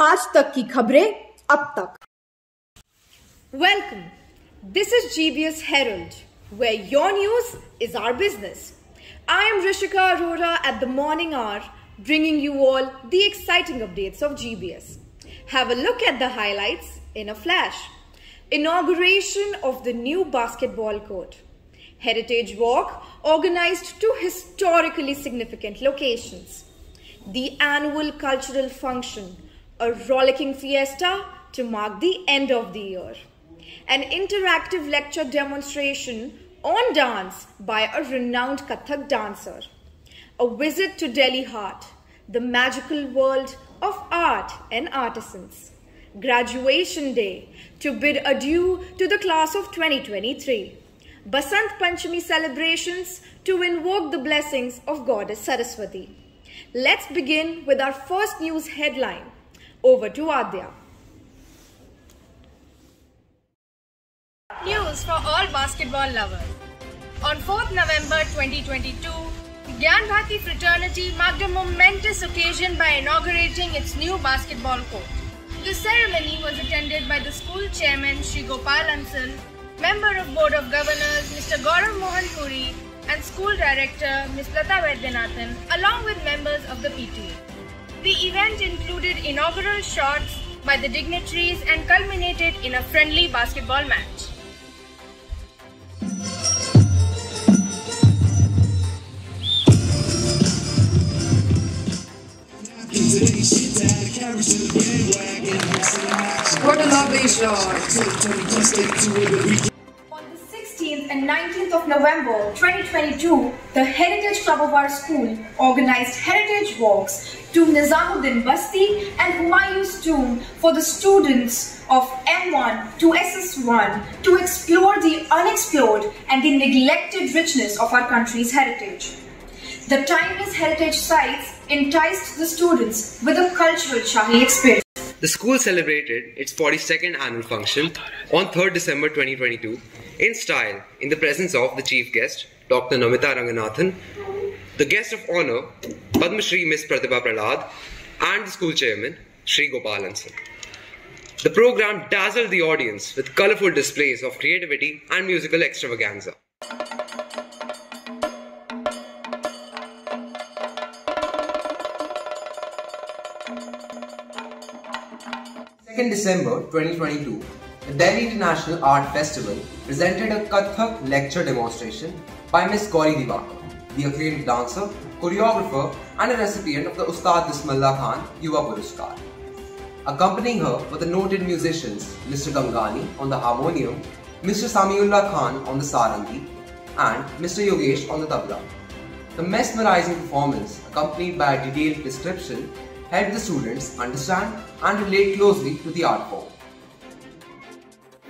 आज तक की खबरें अब तक Welcome. This is GBS Herald, where your news is our business. I am Rishika Arora at the morning hour, bringing you all the exciting updates of GBS. Have a look at the highlights in a flash. Inauguration of the new basketball court. Heritage Walk organized to historically significant locations. The annual cultural function, a rollicking fiesta to mark the end of the year. An interactive lecture demonstration on dance by a renowned Kathak dancer. A visit to Dilli Haat, the magical world of art and artisans. Graduation Day to bid adieu to the class of 2023. Basant Panchami celebrations to invoke the blessings of Goddess Saraswati. Let's begin with our first news headline. Over to Adya. News for all basketball lovers. On 4th November 2022, Gyan fraternity marked a momentous occasion by inaugurating its new basketball court. The ceremony was attended by the school chairman Sri Gopal Ansal, member of Board of Governors Mr. Gaurav Mohan Puri, and school director Ms. Lata Vaidyanathan, along with members of the PTA. The event included inaugural shots by the dignitaries and culminated in a friendly basketball match. What a lovely. On the 16th and 19th of November 2022, the Heritage Club of our school organized heritage walks to Nizamuddin Basti and Humayun's tomb for the students of M1 to SS1 to explore the unexplored and the neglected richness of our country's heritage. The timeless heritage sites enticed the students with a cultural Shahi experience. The school celebrated its 42nd annual function on 3rd December 2022 in style in the presence of the chief guest, Dr. Namita Ranganathan, the guest of honor, Padma Shri Miss Pratibha Prahlad, and the school chairman, Shri Gopal Ansal. The program dazzled the audience with colorful displays of creativity and musical extravaganza. 2nd December 2022, the Delhi International Art Festival presented a Kathak lecture demonstration by Miss Gauri Divakar, the acclaimed dancer, choreographer, and a recipient of the Ustad Bismillah Khan Yuva Puraskar. Accompanying her were the noted musicians Mr. Gangani on the harmonium, Mr. Samiullah Khan on the sarangi, and Mr. Yogesh on the tabla. The mesmerizing performance, accompanied by a detailed description, helped the students understand and relate closely to the art form.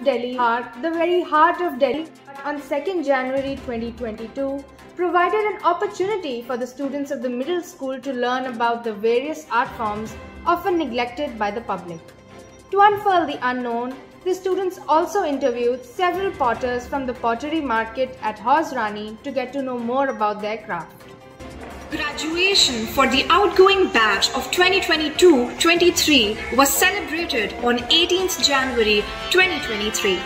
Dilli Haat, the very heart of Delhi, on 2nd January 2022, provided an opportunity for the students of the middle school to learn about the various art forms often neglected by the public. To unfurl the unknown, the students also interviewed several potters from the pottery market at Hauz Rani to get to know more about their craft. Graduation for the outgoing batch of 2022-23 was celebrated on 18th January 2023.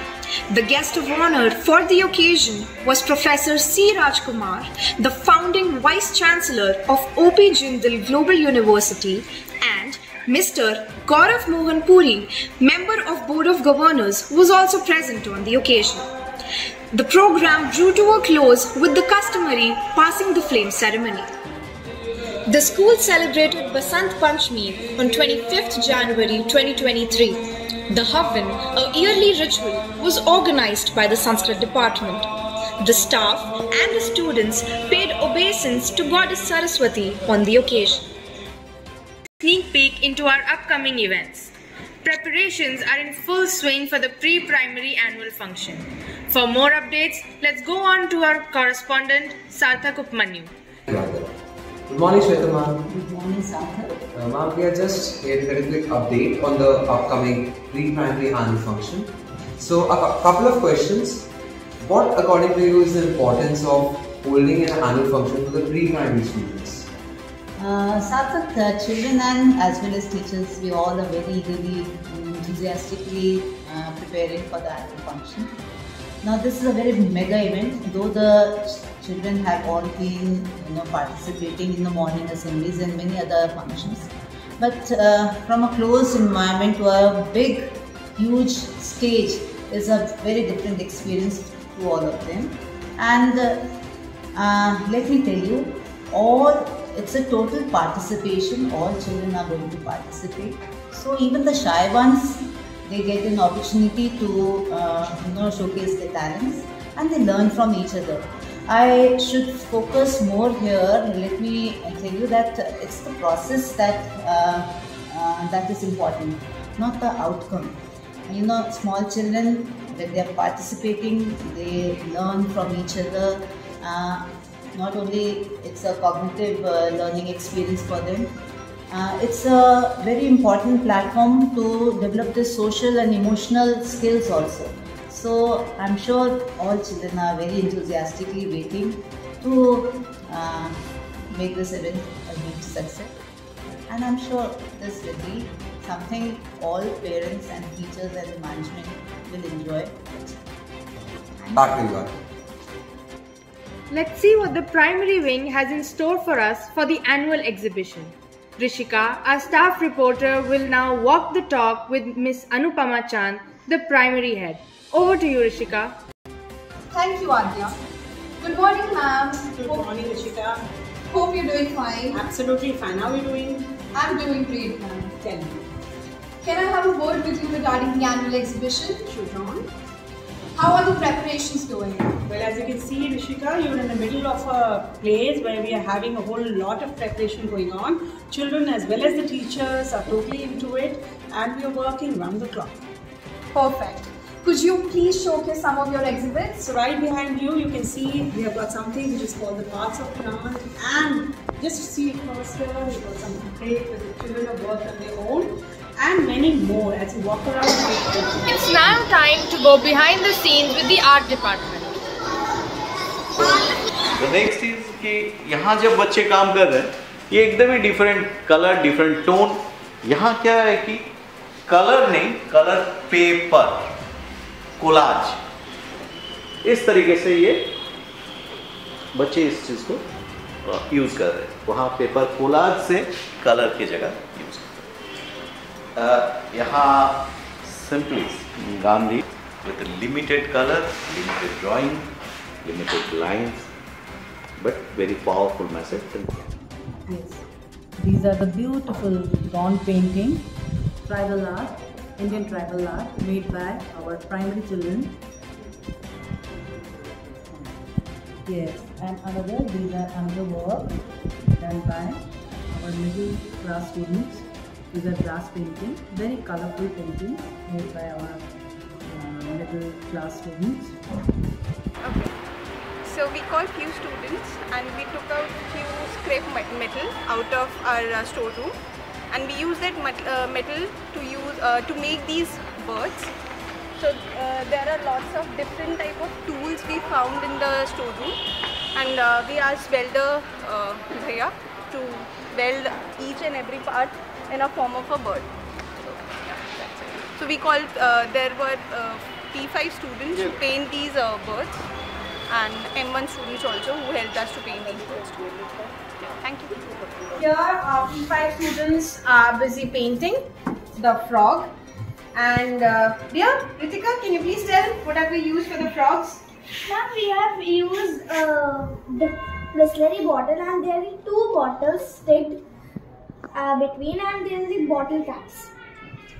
The guest of honor for the occasion was Professor C. Rajkumar, the founding Vice Chancellor of OP Jindal Global University and Mr. Gaurav Mohan Puri, member of Board of Governors, was also present on the occasion. The program drew to a close with the customary passing the flame ceremony. The school celebrated Basant Panchami on 25th January 2023. The Havan, a yearly ritual, was organized by the Sanskrit department. The staff and the students paid obeisance to Goddess Saraswati on the occasion. Sneak peek into our upcoming events. Preparations are in full swing for the pre-primary annual function. For more updates, let's go on to our correspondent Sarthak Upmanyu. Good morning, Shweta ma'am. Good morning, Sarthak. Uh, ma'am, we are just here to get a quick update on the upcoming pre-primary annual function. So, a cou- couple of questions. What, according to you, is the importance of holding an annual function for the pre-primary students? Uh, Sarthak, uh, children and as well as teachers, we all are very eagerly, enthusiastically uh, preparing for the annual function. Now, this is a very mega event, though the children have all been you know, participating in the morning assemblies and many other functions. But uh, from a closed environment to a big, huge stage is a very different experience to all of them. And uh, uh, let me tell you, all it's a total participation. All children are going to participate. So even the shy ones, they get an opportunity to uh, you know showcase their talents and they learn from each other. I should focus more here. Let me tell you that it's the process that uh, uh, that is important, not the outcome. You know, small children when they are participating, they learn from each other. Uh, not only it's a cognitive uh, learning experience for them, uh, it's a very important platform to develop the social and emotional skills also. So I'm sure all children are very enthusiastically waiting to uh, make this event a huge success. And I'm sure this will be something all parents and teachers and management will enjoy. Back to you. Anand. Let's see what the primary wing has in store for us for the annual exhibition. Rishika, our staff reporter, will now walk the talk with Miss Anupama Chand, the primary head. Over to you, Rishika. Thank you, Adya. Good morning, ma'am. Good Hope, morning, Rishika. hope you're doing fine. Absolutely fine. How are you doing? I'm doing great, ma'am. Tell me. Can I have a word with you regarding the annual exhibition? Shoot on. How are the preparations going? Well, as you can see, Rishika, you're in the middle of a place where we are having a whole lot of preparation going on. Children as well as the teachers are totally into it and we are working round the clock. Perfect. Could you please showcase some of your exhibits? So right behind you, you can see we have got something which is called the parts of plant and just to see across here, we've got some great where the children have worked on their own and many more as you walk around. It's now time to go behind the scenes with the art department. The next is कि यहाँ जब बच्चे काम कर रहे हैं ये एकदम ही डिफरेंट कलर डिफरेंट टोन यहाँ क्या है कि कलर नहीं कलर पेपर कोलाज। इस तरीके से ये बच्चे इस चीज़ को यूज़ कर रहे हैं। वहाँ पेपर कोलाज से कलर की जगह यूज़ कर रहे यहाँ simply Gandhi with limited colour limited drawing limited lines but very powerful message These are the beautiful bond painting, tribal art. Indian tribal art made by our primary children. Yes, and another, these are another work done by our middle class students. These are glass painting, very colorful painting made by our uh, middle class students. Okay. So we called few students and we took out few scrap metal out of our uh, storeroom and we used that uh, metal to use uh, to make these birds. So uh, there are lots of different type of tools we found in the storeroom and uh, we asked welder uh, Bhaiya to weld each and every part in a form of a bird. So, yeah. We called, uh, there were uh, P5 students who paint these uh, birds and M1 students also who helped us to paint these birds. Yeah, thank you. Here, our P5 students are busy painting the frog. And uh, dear Ritika, can you please tell what have we used for the frogs? Now we have used uh, the Bisleri bottle and there are two bottles sticked uh, between and then the bottle caps.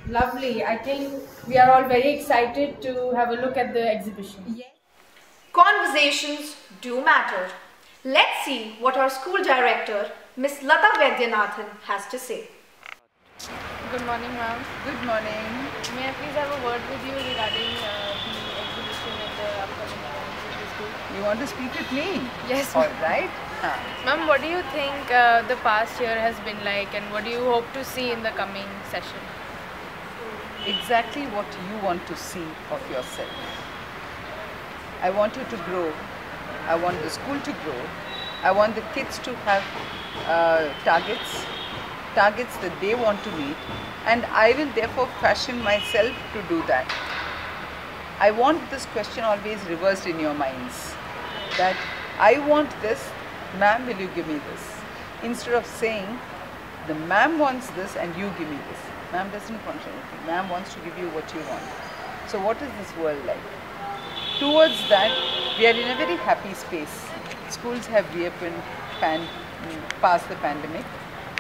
Lovely. I think we are all very excited to have a look at the exhibition. Conversations do matter. Let's see what our school director, Miss Lata Vaidyanathan, has to say. Good morning, ma'am. Good morning. May I please have a word with you regarding uh, the exhibition and the upcoming events in the school? You want to speak with me? Yes, All ma'am. right. Ah. Ma'am, what do you think uh, the past year has been like and what do you hope to see in the coming session? Exactly what you want to see of yourself. I want you to grow. I want the school to grow. I want the kids to have uh, targets, targets that they want to meet, and I will therefore fashion myself to do that. I want this question always reversed in your minds that I want this, ma'am, will you give me this? Instead of saying, the ma'am wants this and you give me this. Ma'am doesn't want anything. Ma'am wants to give you what you want. So, what is this world like? Towards that, we are in a very happy space. Schools have reopened pan, mm, past the pandemic,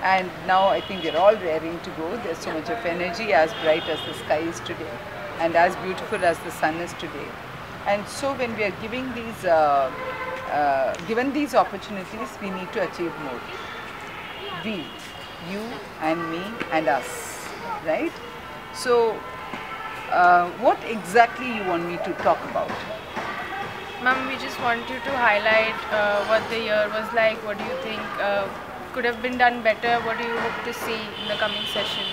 and now I think we're all raring to go. There's so much of energy, as bright as the sky is today, and as beautiful as the sun is today. And so, when we are giving these, uh, uh, given these opportunities, we need to achieve more. We, you, and me, and us, right? So, uh, what exactly you want me to talk about? Ma'am, we just want you to highlight uh, what the year was like. What do you think uh, could have been done better? What do you hope to see in the coming session?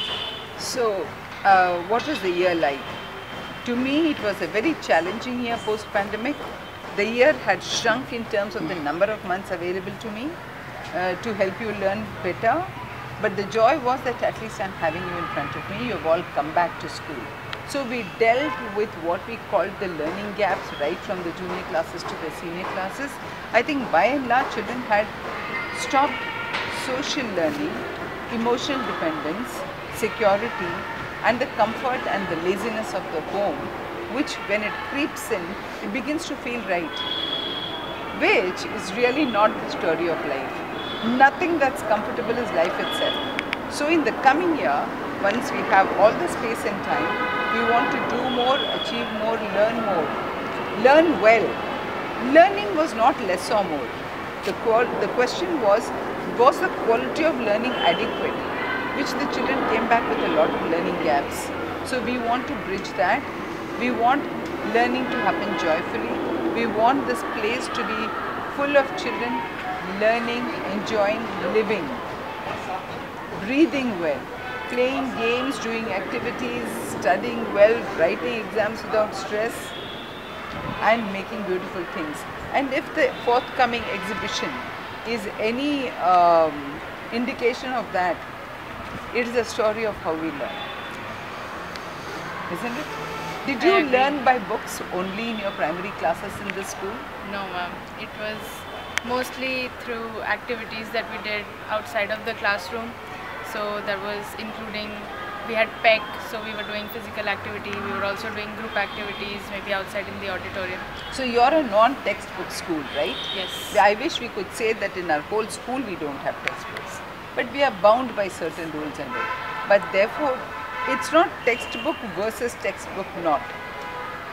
So, uh, what was the year like? To me, it was a very challenging year post pandemic. The year had shrunk in terms of the number of months available to me uh, to help you learn better. But the joy was that at least I'm having you in front of me. You've all come back to school. So we dealt with what we called the learning gaps right from the junior classes to the senior classes. I think by and large children had stopped social learning, emotional dependence, security and the comfort and the laziness of the home which when it creeps in, it begins to feel right. Which is really not the story of life. Nothing that's comfortable is life itself. So in the coming year, once we have all the space and time, we want to do more, achieve more, learn more, learn well. Learning was not less or more. The, the question was, was the quality of learning adequate? Which the children came back with a lot of learning gaps. So we want to bridge that. We want learning to happen joyfully. We want this place to be full of children learning, enjoying, living, breathing well, playing games, doing activities, studying well, writing exams without stress, and making beautiful things. And if the forthcoming exhibition is any um, indication of that, it is a story of how we learn. Isn't it? Did you learn by books only in your primary classes in the school? No, ma'am. It was mostly through activities that we did outside of the classroom. So that was including we had PEC, so we were doing physical activity. We were also doing group activities, maybe outside in the auditorium. So you're a non-textbook school, right? Yes. I wish we could say that in our whole school we don't have textbooks, but we are bound by certain rules and all. But therefore, it's not textbook versus textbook not.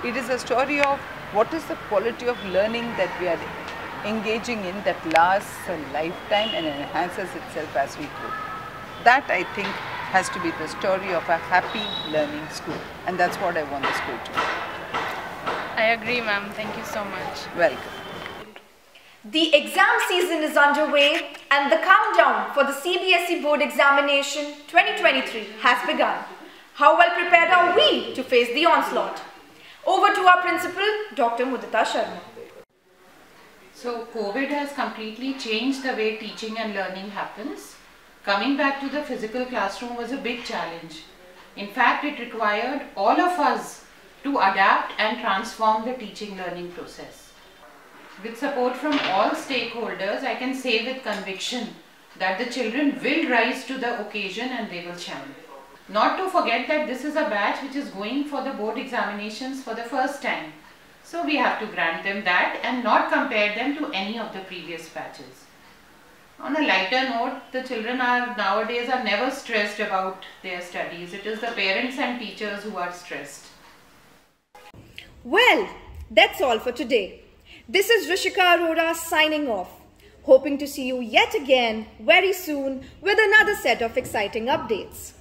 It is a story of what is the quality of learning that we are engaging in that lasts a lifetime and enhances itself as we grow. That I think has to be the story of a happy learning school and that's what I want the school to be. I agree ma'am. Thank you so much. Welcome. The exam season is underway and the countdown for the CBSE board examination 2023 has begun. How well prepared are we to face the onslaught? Over to our principal, Dr. Mudita Sharma. So COVID has completely changed the way teaching and learning happens. Coming back to the physical classroom was a big challenge. In fact, it required all of us to adapt and transform the teaching learning process. With support from all stakeholders, I can say with conviction that the children will rise to the occasion and they will shine. Not to forget that this is a batch which is going for the board examinations for the first time. So we have to grant them that and not compare them to any of the previous batches. On a lighter note, the children are nowadays are never stressed about their studies. It is the parents and teachers who are stressed. Well, that's all for today. This is Rishika Arora signing off. Hoping to see you yet again very soon with another set of exciting updates.